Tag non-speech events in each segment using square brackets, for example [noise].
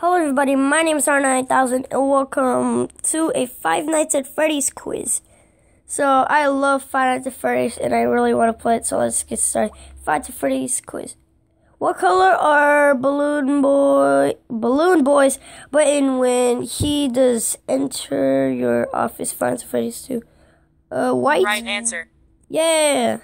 Hello everybody, my name is R9000 and welcome to a Five Nights at Freddy's quiz. So, I love Five Nights at Freddy's and I really want to play it, so let's get started. Five Nights at Freddy's quiz. What color are Balloon Boy Balloon Boy's button when he does enter your office Five Nights at Freddy's 2? Uh, white? Right answer. Yeah.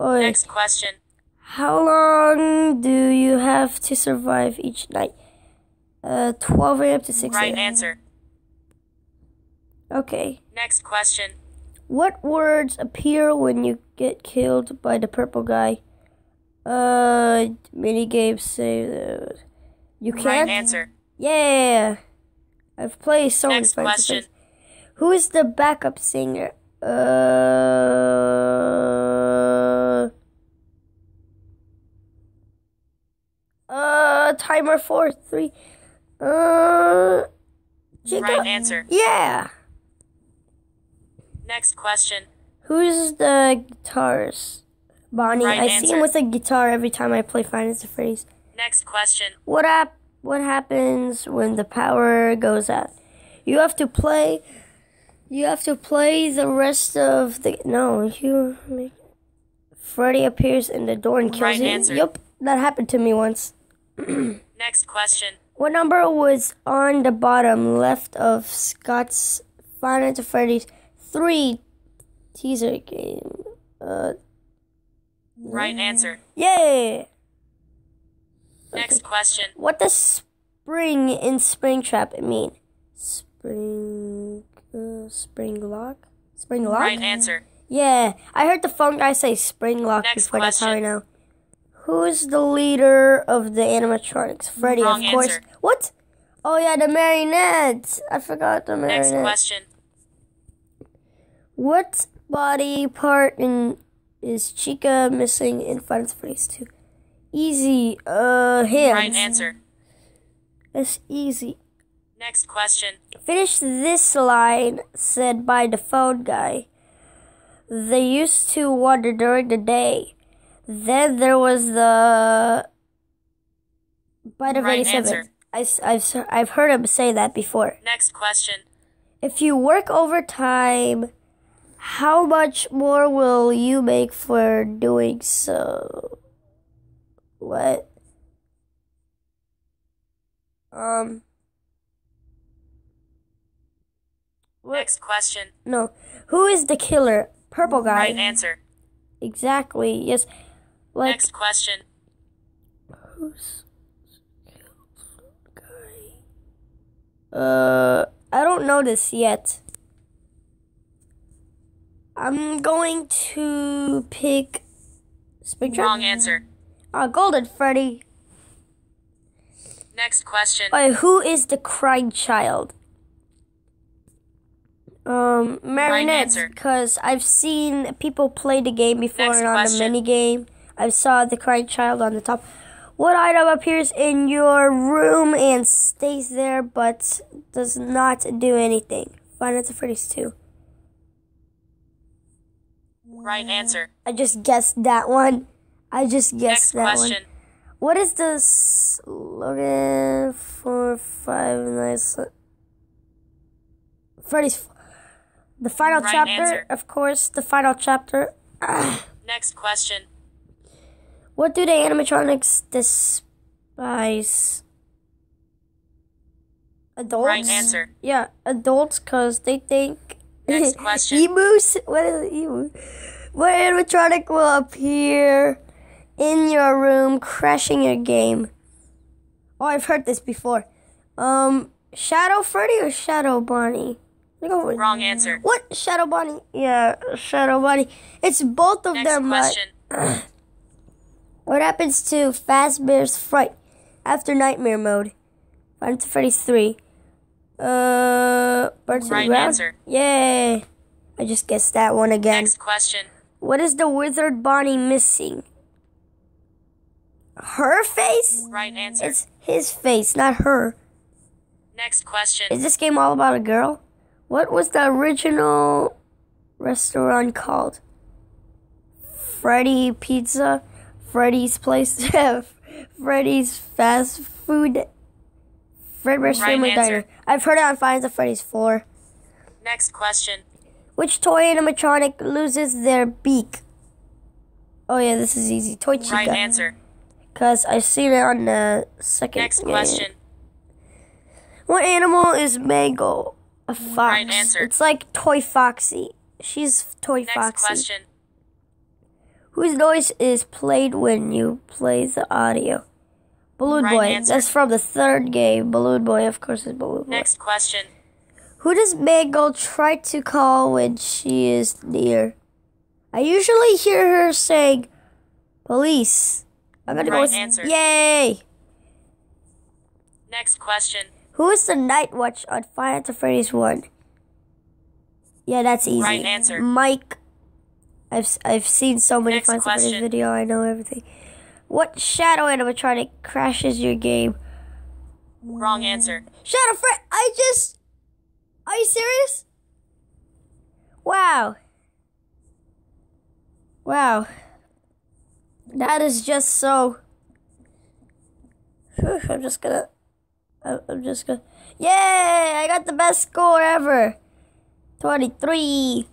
Next question. How long do you have to survive each night? Uh, 12 a.m. to 6 Right answer. Okay. Next question. What words appear when you get killed by the purple guy? Uh, minigames say that. You can't? answer. Yeah. I've played so many Next Final question. Who is the backup singer? Uh. Uh, timer four, three. Uh. Chica? Right answer. Yeah. Next question. Who's the guitarist? Bonnie. Right I see him with a guitar every time I play Final Fantasy Freddy's. Next question. What hap- What happens when the power goes out? You have to play. You have to play the rest of the. No, you. Freddy appears in the door and kills Right you. answer. Yep, that happened to me once. [clears throat] Next question. What number was on the bottom left of Scott's Final Freddy's three teaser game? Uh, Right answer. yeah. Next question. What does spring in Springtrap mean? Spring, uh, spring lock, spring lock. Right answer. Yeah, I heard the phone guy say spring lock Next before. That's how I question. know. Who's the leader of the animatronics? Freddy, Wrong of course. answer. What? Oh yeah, the marionettes. I forgot the marionettes. Next question. What body part in is Chica missing in Final Fantasy 2? Easy. Uh, hands. Right answer. It's easy. Next question. Finish this line said by the phone guy. They used to wander during the day. Then there was the bite of Right 87. answer. I, have I've heard him say that before. Next question. If you work overtime, how much more will you make for doing so? What? Um. What? Next question. No. Who is the killer? Purple guy. Right answer. Exactly. Yes. Like Next question. who's killed guy? Uh, I don't know this yet. I'm going to pick. Wrong answer. Uh, Golden Freddy. Next question. Wait, who is the crying child? Um, Marionette, because I've seen people play the game before Next and on question. the mini game. I saw the crying child on the top. What item appears in your room and stays there but does not do anything? Final Fantasy Freddy's 2. Right answer. I just guessed that one. I just guessed Next that one. question. What is the slogan for Five Nights? at- Freddy's. The final Right chapter, answer. of course. The final chapter. Next question. What do the animatronics despise? Adults. Right answer. Yeah, adults, cause they think. Next [laughs] question. Emus. What is emu? What animatronic will appear in your room, crashing your game? Oh, I've heard this before. Um, Shadow Freddy or Shadow Bonnie? I think I'm with- Wrong answer. What Shadow Bonnie? Yeah, Shadow Bonnie. It's both of Next them. but- question. [clears throat] what happens to Fazbear's Fright after Nightmare Mode? Final Freddy's 3. Uh, Birds Right answer. Yay. I just guessed that one again. Next question. What is the withered Bonnie missing? Her face? Right answer. It's his face, not her. Next question. Is this game all about a girl? What was the original restaurant called? Freddy Pizza? Freddy's Place? [laughs] Freddy's Fast Food? Fredbear's Right Family answer. Diner. I've heard it on Five of Freddy's 4. Next question. Which toy animatronic loses their beak? Oh yeah, this is easy. Toy Chica. Right answer. Cause I've seen it on the second. Next yeah, question. What animal is Mangle? A fox. Right answer. It's like Toy Foxy. She's Toy Next Foxy. question. Whose noise is played when you play the audio? Balloon Right Boy. answer. That's from the third game. Balloon Boy, of course, is Balloon Boy. Next question. Who does Mangle try to call when she is near? I usually hear her saying, "Police." I'm gonna go Right with answer. Yay! Next question. Who is the Night Watch on at Freddy's One? Yeah, that's easy. Right answer. Mike. I've I've seen so many Next Nights at video. I know everything. What shadow animatronic crashes your game? Wrong answer. Shadow friend. I just. Are you serious? Wow. Wow. That is just so. Phew, I'm just gonna. I'm just gonna. Yay! I got the best score ever. Twenty-three.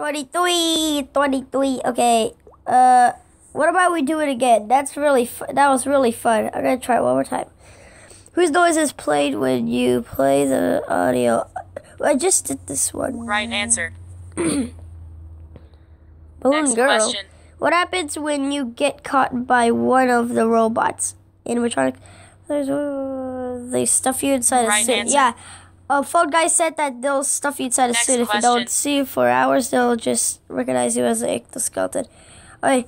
23, 23. Okay. Uh, what about we do it again? That's really that was really fun. I'm gonna try it one more time. Whose noise is played when you play the audio? I just did this one. Right answer. [clears throat] Balloon Next girl. question. What happens when you get caught by one of the robots? Animatronic. There's uh, they stuff you inside Right a suit. answer. Yeah. Uh, phone guy said that they'll stuff you inside a Next suit. If you don't see you for hours, they'll just recognize you as an endoskeleton. Okay.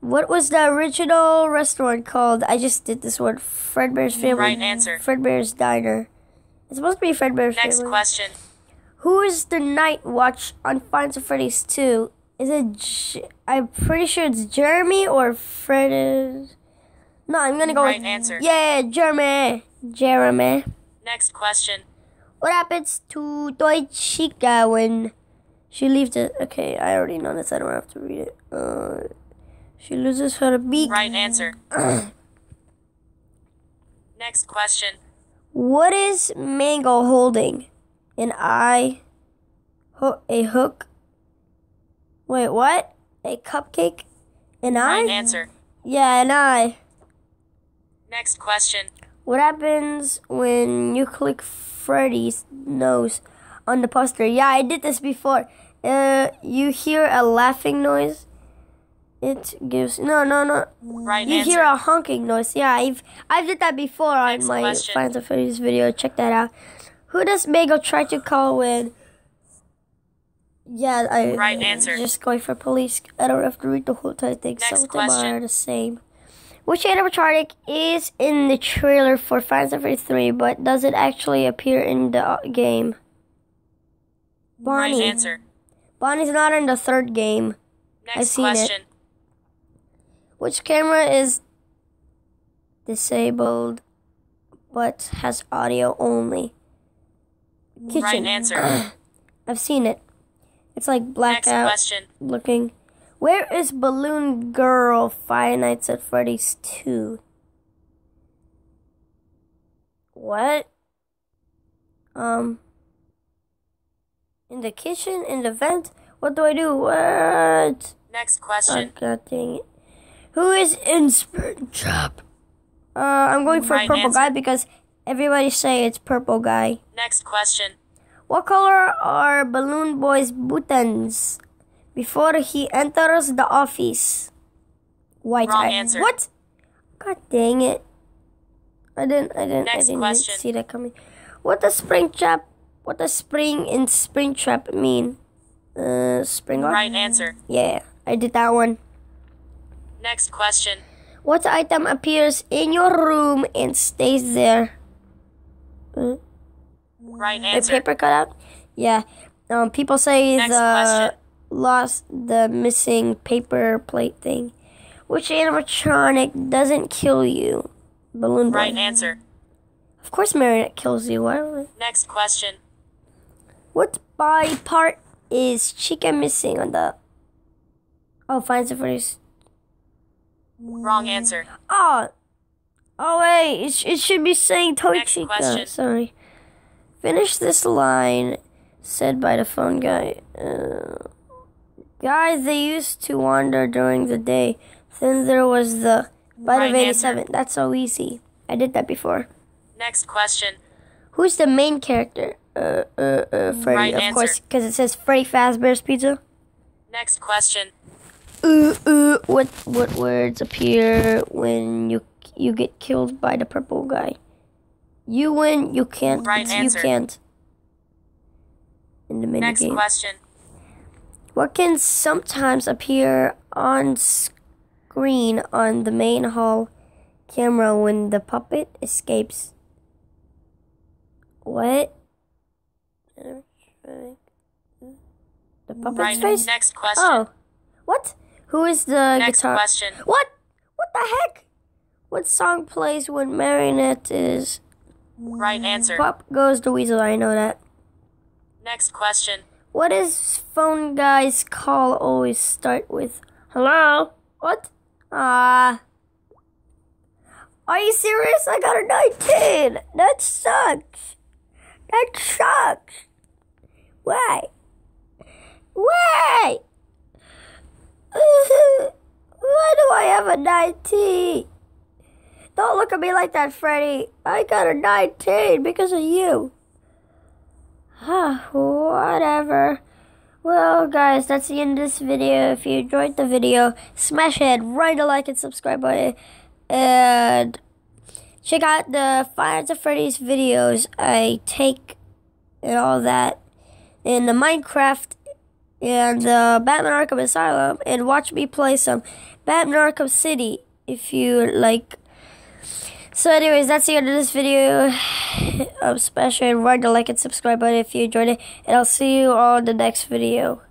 What was the original restaurant called? I just did this one. Fredbear's Family. Right answer. Fredbear's Diner. It's supposed to be Fredbear's Next Family. question. Who is the Night Watch on Finds of Freddy's 2? Is it? J- I'm pretty sure it's Jeremy or Fred. No, I'm gonna go Right with answer. yeah, Jeremy. Jeremy. Next question. What happens to Toy Chica when she leaves the? Okay, I already know this. I don't have to read it. Uh, she loses her beak. Right answer. [clears throat] Next question. What is Mangle holding? An eye? Ho- a hook? Wait, what? A cupcake? An eye? Right answer. Yeah, an eye. Next question. What happens when you click Freddy's nose on the poster? Yeah, I did this before. Uh, you hear a laughing noise. It gives no, no, no. Right You answer. hear a honking noise. Yeah, I've I've did that before on Next my question. Final Freddy's video. Check that out. Who does Mangle try to call when? Yeah, I Right answer. Just going for police. I don't have to read the whole entire thing. Next Some of them are the same. Which animatronic is in the trailer for Final Fantasy 3, but does it actually appear in the uh, game? Bonnie. Right answer. Bonnie's not in the third game. Next seen it. question. Which camera is disabled but has audio only? Kitchen. Right answer. [coughs] I've seen it. It's like blacked Next out question. looking. Where is Balloon Girl Five Nights at Freddy's 2? What? Um. In the kitchen? In the vent? What do I do? What? Next Oh, question. God dang it. Who is in Springtrap? Uh, I'm going for Right Purple answer. Guy because everybody say it's Purple Guy. Next question. What color are Balloon Boy's buttons before he enters the office? White. Wrong answer. What? God dang it! I didn't. I didn't. Next I didn't question. see that coming. What does spring trap? What does spring in spring trap mean? Uh, spring? Right answer. Yeah, I did that one. Next question. What item appears in your room and stays there? Right answer. paper cutout? Yeah. Um, people say Next the question. Lost the missing paper plate thing. Which animatronic doesn't kill you? Balloon boy. Right answer. Of course, Marionette kills you. Why? would- Next question. What body part is Chica missing on the? Oh, finds the his. Wrong answer. Oh, Oh wait, it, sh- it should be saying Next Toy Chica. question. Sorry. Finish this line said by the phone guy. Uh, guys, they used to wander during the day. Then there was the bite Right of answer. 87. That's so easy. I did that before. Next question. Who's the main character? Uh, uh, uh, Freddy, Right of answer. course, because it says Freddy Fazbear's Pizza. Next question. Uh, uh, what what words appear when you you get killed by the purple guy? You win. You can't. Right you answer. can't. In the Next minigame. question. What can sometimes appear on screen on the main hall camera when the puppet escapes? What? The puppet's Right. face? Next question. Oh. What? Who is the Next guitar? question. What? What the heck? What song plays when Marionette is Right answer. Pop goes the weasel? I know that. Next question. What does phone guy's call always start with? Hello? What? Ah. Are you serious? I got a 19. That sucks. That sucks. Why? Why? [laughs] Why do I have a 19? Don't look at me like that, Freddy. I got a 19 because of you. Huh, whatever. Well, guys, that's the end of this video. If you enjoyed the video, smash it, write a like and subscribe button, and check out the Nights at Freddy's videos I take and all that, and the Minecraft and the Batman Arkham Asylum, and watch me play some Batman Arkham City if you like. So, anyways, that's the end of this video. [sighs] Um, smash and write the like and subscribe button if you enjoyed it, and I'll see you on the next video.